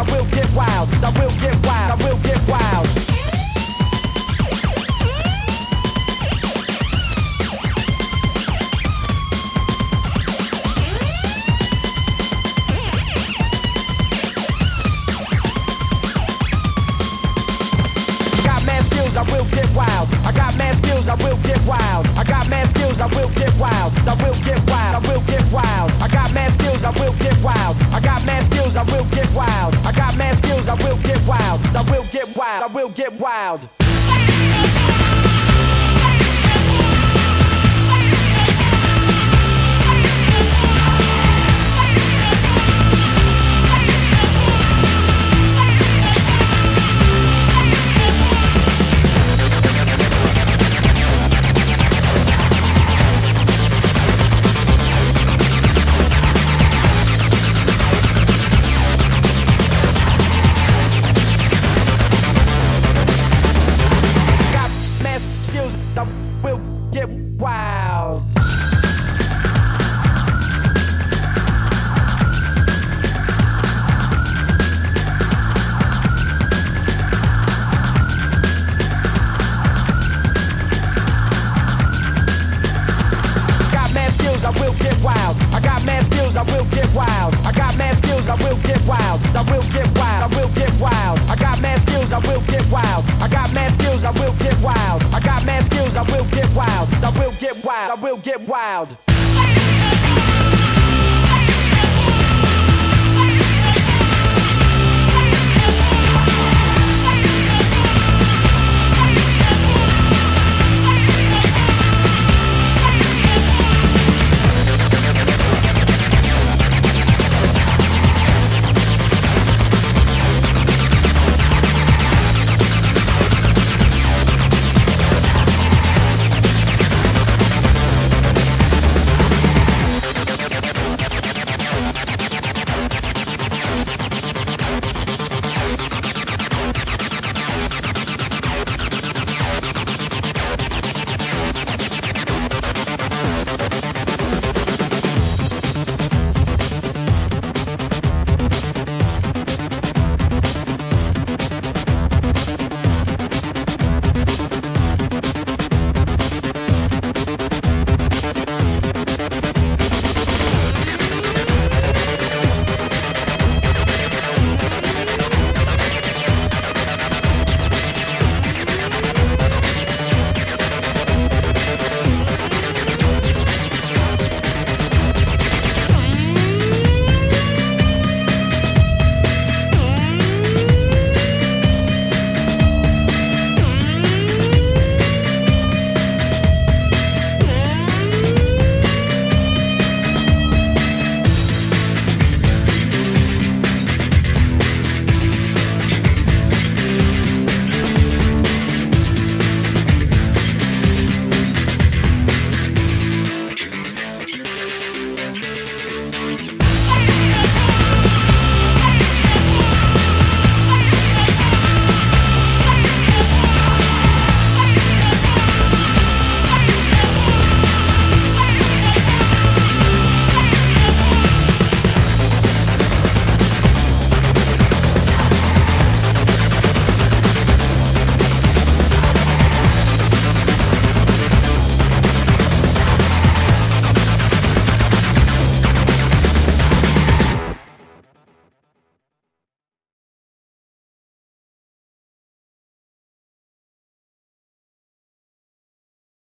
I will get wild, I will get wild, I will get wild. I will get wild. I got mad skills, I will get wild. I got mad skills, I will get wild. I will get wild, I will get wild. Will get wild. Wild, I will get wild.